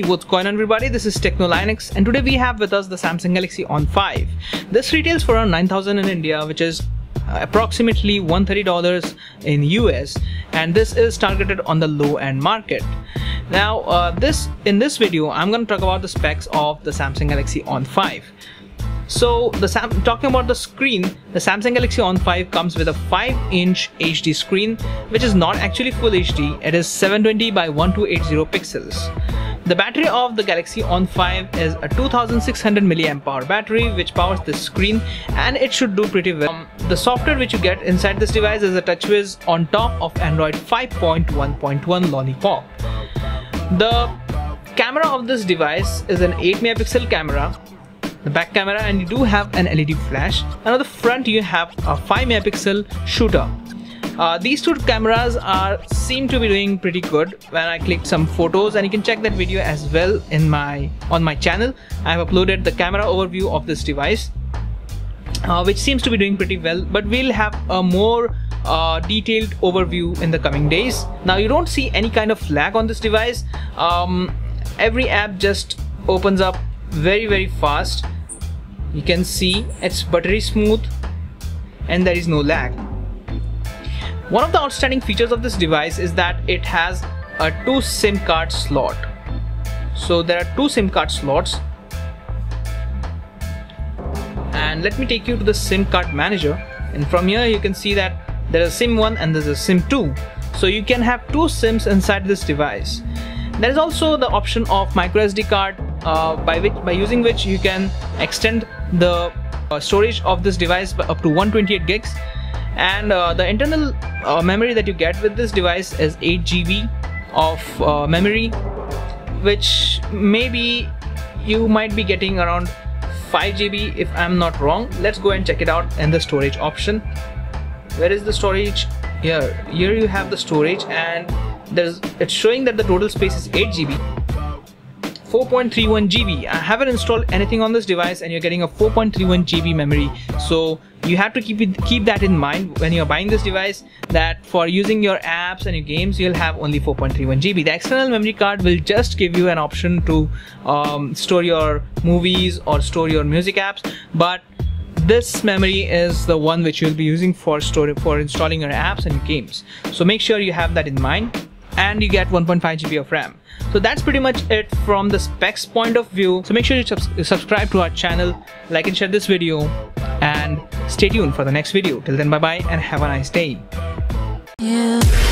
what's going on everybody this is Technolionx and today we have with us the Samsung Galaxy On 5 this retails for around 9000 in India which is approximately $130 in US and this is targeted on the low end market now uh, this in this video I'm going to talk about the specs of the Samsung Galaxy On 5 so the Sam talking about the screen, the Samsung Galaxy On 5 comes with a 5-inch HD screen, which is not actually full HD. It is 720 by 1280 pixels. The battery of the Galaxy On 5 is a 2600 mAh battery which powers the screen and it should do pretty well. Um, the software which you get inside this device is a TouchWiz on top of Android 5.1.1 Lollipop. The camera of this device is an 8 megapixel camera the back camera and you do have an LED flash and on the front you have a 5 megapixel shooter uh, these two cameras are seem to be doing pretty good. When I clicked some photos and you can check that video as well in my on my channel I have uploaded the camera overview of this device uh, which seems to be doing pretty well but we'll have a more uh, detailed overview in the coming days. Now you don't see any kind of lag on this device. Um, every app just opens up very very fast. You can see it's buttery smooth and there is no lag one of the outstanding features of this device is that it has a two SIM card slot. So there are two SIM card slots. And let me take you to the SIM card manager. And from here you can see that there is SIM 1 and there's a SIM 2 so you can have two SIMs inside this device. There is also the option of microSD card uh, by which by using which you can extend the uh, storage of this device up to 128 gigs and uh, the internal uh, memory that you get with this device is 8 GB of uh, memory which maybe you might be getting around 5 GB if I'm not wrong. Let's go and check it out in the storage option. Where is the storage? Here. Here you have the storage and there's it's showing that the total space is 8 GB 4.31 GB. I haven't installed anything on this device and you're getting a 4.31 GB memory. So you have to keep it, keep that in mind when you're buying this device that for using your apps and your games you'll have only 4.31 GB. The external memory card will just give you an option to um, store your movies or store your music apps but this memory is the one which you'll be using for store for installing your apps and games. So make sure you have that in mind and you get 1.5 GB of RAM. So that's pretty much it from the specs point of view. So make sure you subs subscribe to our channel, like and share this video and stay tuned for the next video. Till then bye bye and have a nice day. Yeah.